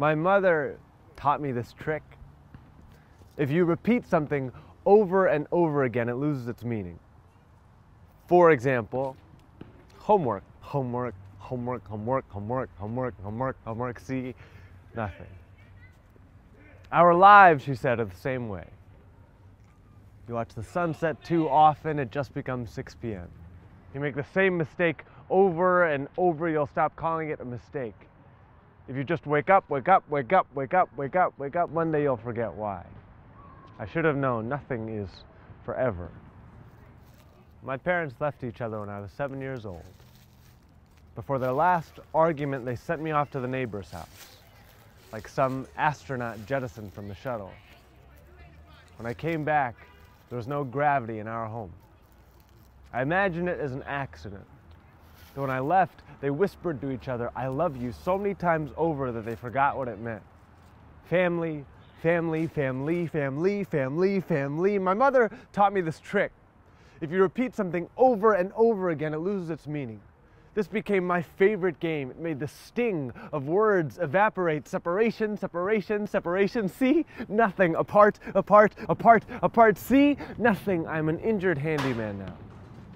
My mother taught me this trick. If you repeat something over and over again, it loses its meaning. For example, homework, homework, homework, homework, homework, homework, homework, homework, see, nothing. Our lives, she said, are the same way. You watch the sunset too often, it just becomes 6 p.m. You make the same mistake over and over, you'll stop calling it a mistake. If you just wake up, wake up, wake up, wake up, wake up, wake up, one day you'll forget why. I should have known nothing is forever. My parents left each other when I was seven years old. Before their last argument, they sent me off to the neighbor's house, like some astronaut jettisoned from the shuttle. When I came back, there was no gravity in our home. I imagined it as an accident. But when I left, they whispered to each other, I love you so many times over that they forgot what it meant. Family, family, family, family, family, family. My mother taught me this trick. If you repeat something over and over again, it loses its meaning. This became my favorite game. It made the sting of words evaporate. Separation, separation, separation. See? Nothing. Apart, apart, apart, apart. See? Nothing. I'm an injured handyman now.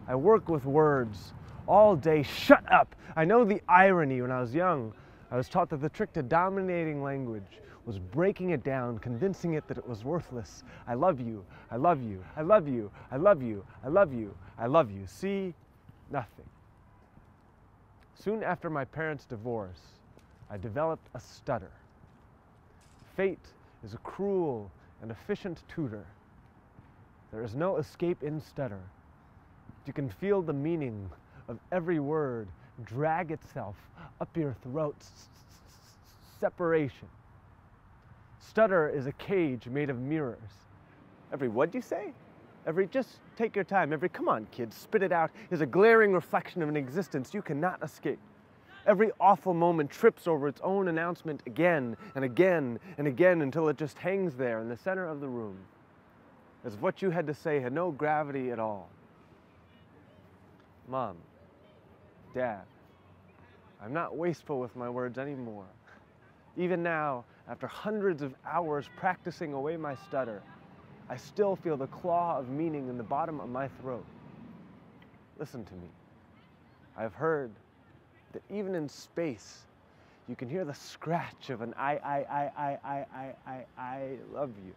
I work with words all day. Shut up! I know the irony when I was young. I was taught that the trick to dominating language was breaking it down, convincing it that it was worthless. I love you, I love you, I love you, I love you, I love you, I love you. See? Nothing. Soon after my parents' divorce, I developed a stutter. Fate is a cruel and efficient tutor. There is no escape in stutter. You can feel the meaning of every word drag itself up your throat. Separation. Stutter is a cage made of mirrors. Every what do you say? Every just take your time. Every come on, kid, spit it out is a glaring reflection of an existence you cannot escape. Every awful moment trips over its own announcement again and again and again until it just hangs there in the center of the room, as if what you had to say had no gravity at all. Mom, Dad, I'm not wasteful with my words anymore. Even now, after hundreds of hours practicing away my stutter, I still feel the claw of meaning in the bottom of my throat. Listen to me. I've heard that even in space, you can hear the scratch of an I, I, I, I, I, I, I, I love you.